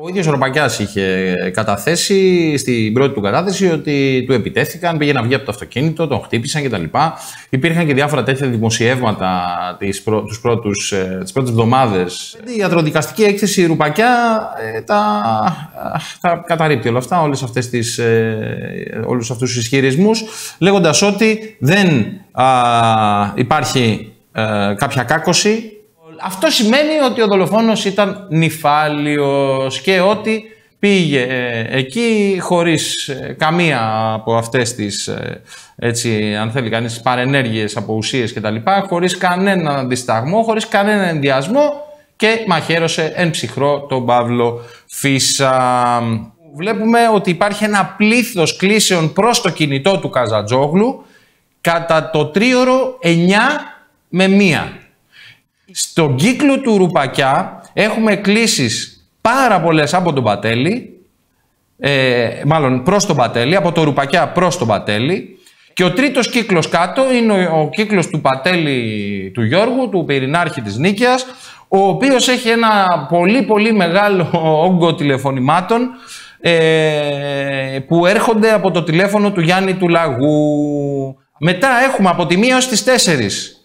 Ο ίδιος ο Ρουπακιά είχε καταθέσει στην πρώτη του κατάθεση ότι του επιτέθηκαν, πήγε να βγει από το αυτοκίνητο, τον χτύπησαν κτλ. Υπήρχαν και διάφορα τέτοια δημοσιεύματα τις, πρω... τους πρώτους, ε, τις πρώτες εβδομάδες. Η ιατροδικαστική έκθεση Ρουπακιά ε, τα, τα καταρρύπτει όλα αυτά, όλες αυτές τις, ε, όλους αυτούς τους ισχυρισμούς, λέγοντας ότι δεν α, υπάρχει κάποια κάκωση αυτό σημαίνει ότι ο δολοφόνος ήταν νυφάλιος και ότι πήγε ε, εκεί χωρίς ε, καμία από αυτές τις, ε, έτσι, αν θέλει κανείς, παρενέργειες από ουσίες και τα λοιπά, χωρίς κανένα αντισταγμό, χωρίς κανένα ενδιασμό και μαχαίρωσε εν ψυχρό τον Παύλο Φίσα. Βλέπουμε ότι υπάρχει ένα πλήθος κλήσεων προς το κινητό του Καζατζόγλου κατά το τρίωρο 9 με 1. Στον κύκλο του Ρουπακιά έχουμε κλήσεις πάρα πολλές από τον Πατέλη, ε, μάλλον προς τον Πατέλη, από το Ρουπακιά προς τον Πατέλη και ο τρίτος κύκλος κάτω είναι ο, ο κύκλος του Πατέλη του Γιώργου, του Πυρηνάρχη της Νίκαιας, ο οποίος έχει ένα πολύ πολύ μεγάλο όγκο τηλεφωνημάτων ε, που έρχονται από το τηλέφωνο του Γιάννη του Λαγού. Μετά έχουμε από τη μία ως τις τέσσερις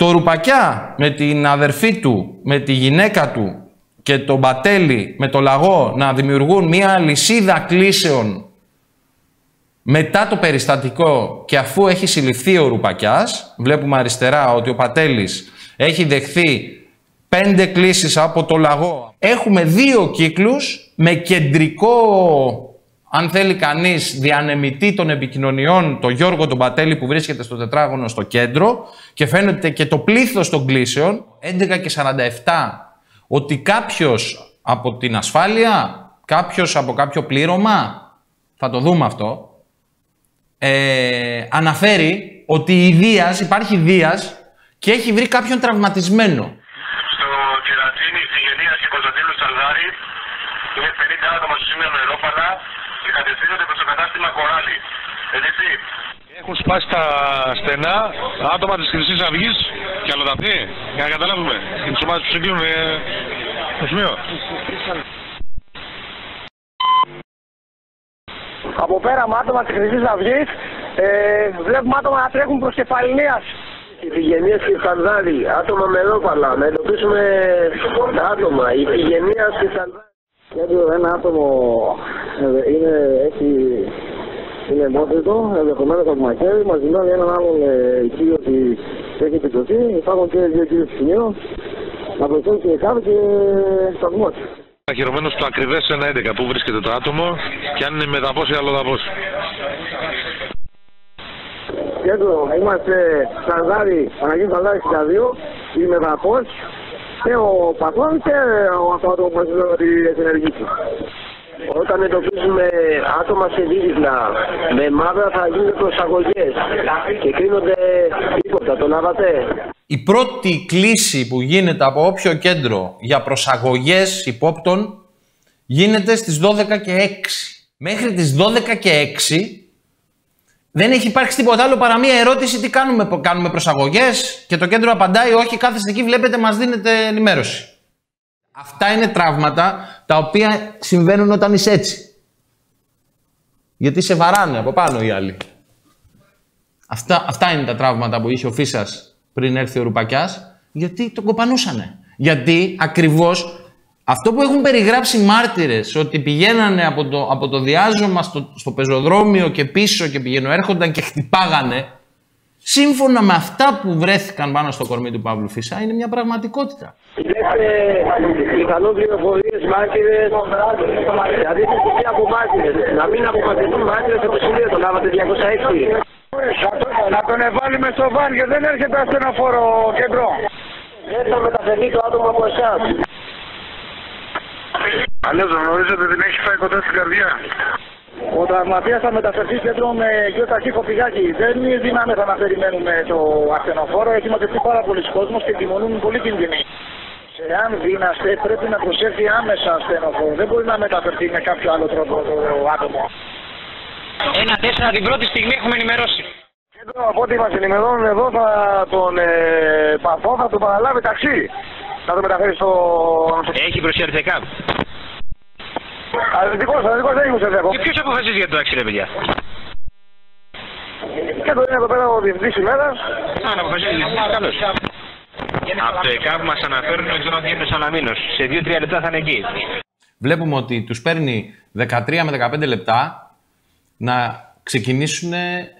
το Ρουπακιά με την αδερφή του, με τη γυναίκα του και τον Πατέλη με το λαγό να δημιουργούν μία λυσίδα κλίσεων μετά το περιστατικό και αφού έχει συλληφθεί ο Ρουπακιάς, βλέπουμε αριστερά ότι ο Πατέλης έχει δεχθεί πέντε κλήσεις από το λαγό. Έχουμε δύο κύκλους με κεντρικό αν θέλει κανείς διανεμητή των επικοινωνιών, το Γιώργο τον Πατέλη που βρίσκεται στο τετράγωνο στο κέντρο και φαίνεται και το πλήθος των κλήσεων, 11 και 47, ότι κάποιος από την ασφάλεια, κάποιος από κάποιο πλήρωμα, θα το δούμε αυτό, ε, αναφέρει ότι η Δίας, υπάρχει Δίας και έχει βρει κάποιον τραυματισμένο. Στο Κερατσίνη, στη Γενία και Κωνσταντίνου Σαλδάρη, είναι 50 άτομα στο σημείο Μερόπαλα, και κατευθύνονται προς το κατάστημα Κοράλι. Έτσι. Έχουν σπάσει τα στενά άτομα της Χρυσής Αυγής και αλλοδαπή. Για να καταλάβουμε. Και τι ομάδες που συγκλίνουν ε, στο σημείο. Από πέρα με άτομα της Χρυσής Αυγής ε, βλέπουμε άτομα να τρέχουν προς κεφαλνία. Ηφηγενεία και Σανδάρι, άτομα με ρόπαλα, να εντοπίσουμε τα άτομα. Ηφηγενεία και Σανδάρι. Γιατί ένα άτομο ε, είναι, έχει, είναι εμπόδιτο, ενδεχομένως από μαχαίρι, μας δηλώνει έναν άλλον ε, εκεί ότι έχει επιτροπή. Υπάρχουν και δύο κύριοι στο σημείο, να βοηθούν και κάτω και σταθμό. Ακυρωμένο στο ακριβές 1-11 που βρίσκεται το άτομο και αν είναι μεταπό ή αλλοδαπό. Κέντρο, είμαστε Σαρδάρι, Παναγίου Σαρδάρι 62, είμαι μεταπός και ο πατρόν και ο αυτό που μας ότι έχει ενεργήσει. Όταν εντοπίζουμε άτομα σε δίδυπλα με μαύρα θα γίνονται προσαγωγές και κρίνονται τίποτα, τον άβατε; Η πρώτη κλίση που γίνεται από όποιο κέντρο για προσαγωγές υπόπτων γίνεται στις 12 και 6. Μέχρι τις 12 και 6 δεν έχει υπάρξει τίποτα άλλο παρά μία ερώτηση τι κάνουμε, κάνουμε προσαγωγές και το κέντρο απαντάει όχι κάθεστε εκεί βλέπετε μας δίνετε ενημέρωση. Αυτά είναι τραύματα τα οποία συμβαίνουν όταν είσαι έτσι. Γιατί σε βαράνε από πάνω οι άλλοι. Αυτά, αυτά είναι τα τραύματα που είχε ο Φίσας πριν έρθει ο Ρουπακιάς, γιατί τον κοπανούσανε. Γιατί ακριβώς αυτό που έχουν περιγράψει μάρτυρες, ότι πηγαίνανε από το, από το διάζωμα στο, στο πεζοδρόμιο και πίσω και πηγαίνουν, έρχονταν και χτυπάγανε, σύμφωνα με αυτά που βρέθηκαν πάνω στο κορμί του Παύλου Φυσά, είναι μια πραγματικότητα. Λέτε πιθανόν πληροφορίες, μάρτυρες, δηλαδή συστοιχεία από μάρτυρες. Να μην αποφασιστούν μάρτυρες από το το λάβατε 206. Να τον εβάλουμε στο βάν και δεν έρχεται ασθενοφόρο κέντρο. Δεν θα μεταφερθεί το άτομο από εσάς. Αλλιώς γνωρίζετε την έχει φάει κοντά στην καρδιά. Ο τραυματίας θα μεταφερθεί κέντρο με γιο ταχύχο πηγάκι. Δεν δυνάμεθα να περιμένουμε το ασθενοφόρο. Έχει μαζευτεί πάρα πολλοί κόσμος και τιμωρούν πολύ κινδυνοί. Εάν δύναστε, πρέπει να προσέχει άμεσα ασθενοφόρο. Δεν μπορεί να μεταφερθεί με κάποιο άλλο τρόπο το άτομο. Ένα τέσσερα την πρώτη στιγμή έχουμε ενημερώσει. Κέντρο από ό,τι μας ενημερώνουν εδώ θα τον ε, παθό, θα τον παραλάβει ταξί. Θα το μεταφέρει στο. Έχει προσφέρει Αθλητικός, αθλητικός δεν ήμουν σε δέχο. Και ποιος αποφασίζει για το τάξη, ρε παιδιά; Και το είναι εδώ πέρα ο διευθυντής ημέρας. Α, να αποφασίζει. Καλώς. Από το ΕΚΑΒ μας αναφέρουν ότι δεν είναι Σαλαμίνος. Σε 2-3 λεπτά θα είναι εκεί. Βλέπουμε ότι τους παίρνει 13 με 15 λεπτά να ξεκινήσουν ε,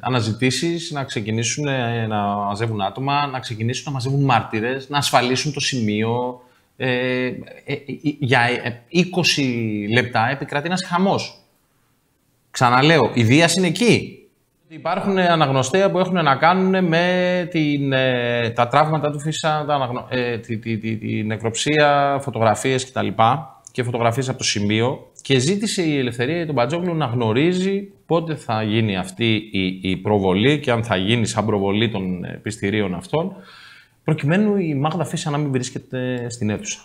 αναζητήσεις, να ξεκινήσουν ε, να μαζεύουν άτομα, να ξεκινήσουν να μαζεύουν μάρτυρες, να ασφαλίσουν το σημείο. Ε, ε, ε, για ε, 20 λεπτά επικρατεί ένας χαμός. Ξαναλέω, η Δίας είναι εκεί. Υπάρχουν αναγνωστέα που έχουν να κάνουν με την, ε, τα τραύματα του Φίσα, τα αναγνω... ε, τη, τη, τη, τη νεκροψία, φωτογραφίες κτλ. Και φωτογραφίες από το σημείο. Και ζήτησε η Ελευθερία για τον Πατζόγλου να γνωρίζει πότε θα γίνει αυτή η, η προβολή και αν θα γίνει σαν προβολή των ε, πιστηρίων αυτών, προκειμένου η Μάγδα Φίσα να μην βρίσκεται στην αίθουσα.